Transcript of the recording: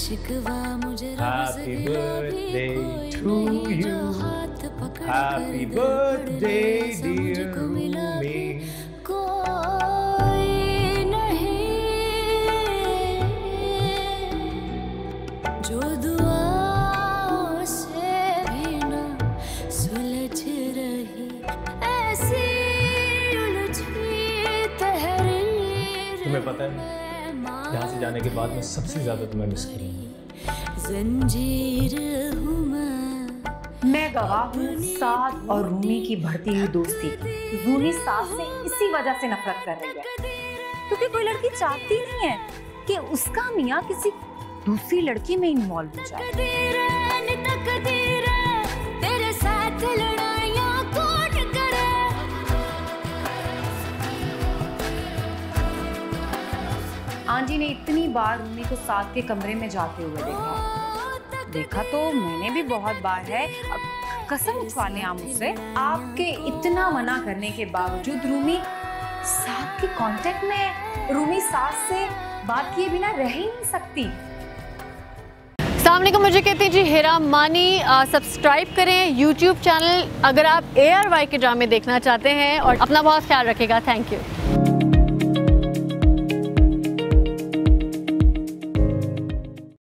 Happy birthday to you. Happy birthday, dear नहीं जो दुआओं से भी ना सुलझ रही ऐसी उलझी तहरीर तुम्हें पता है यहाँ से जाने के बाद मैं सबसे ज़्यादा तुम्हें मिस करूँगा जंजीर हूँ मैं गवाह हूँ साथ और रूमी की बढ़ती हुई दोस्ती रूमी साध से इसी वजह से नफरत कर रही है। क्योंकि कोई लड़की चाहती नहीं है कि उसका मियाँ किसी दूसरी लड़की में इन्वॉल्व हो जाए। आंजी ने इतनी बार रूमी को साद के कमरे में जाते हुए देखा। देखा तो मैंने भी बहुत बार है। अब कसम उठवा लें आप मुझसे आपके इतना मना करने के बावजूद रूमी साथ के कांटेक्ट में रूमी सास से बात किए बिना रह ही नहीं सकती। सामने को मुझे कहती जी हेरा मानी सब्सक्राइब करें यूट्यूब चैनल अगर आप ए आर वाई के ड्रामे देखना चाहते हैं और अपना बहुत ख्याल रखेगा। Thank you